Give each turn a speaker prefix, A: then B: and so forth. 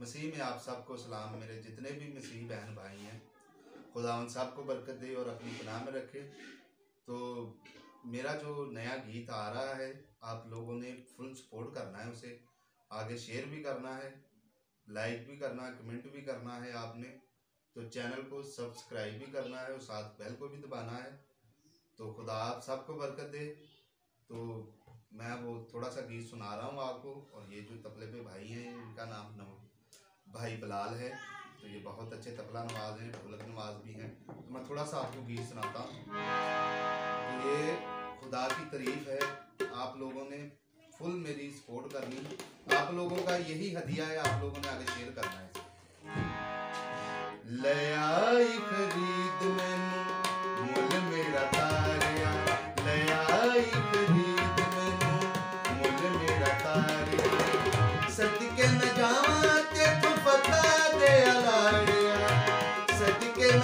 A: मसीह में आप सबको सलाम, मेरे जितने भी मसीह बहन भाई हैं, खुदा उन सबको बरकत दे और अपनी पनाह में रखे। तो मेरा जो नया गीत आ रहा है, आप लोगों ने फुल सपोर्ट करना है उसे। आगे शेयर भी करना है लाइक भी करना है कमेंट भी करना है आपने। तो चैनल को सब्सक्राइब भी करना है और साथ बेल को भी दबाना है। तो खुदा आप सबको बरकत दे। तो मैं वो थोड़ा सा गीत सुना रहा हूँ आपको और ये जो तबले पे भाई हैं, इनका नाम नम भाई बलाल है तो ये बहुत अच्छे तबला नवाज़ हैं ढोलक नवाज़ भी हैं। तो मैं थोड़ा सा आपको गीत सुनाता हूँ। ये खुदा की तारीफ़ है, आप लोगों ने फुल मेरी सपोर्ट करनी आप लोगों का यही हदिया है, आप लोगों ने आगे शेयर करना है।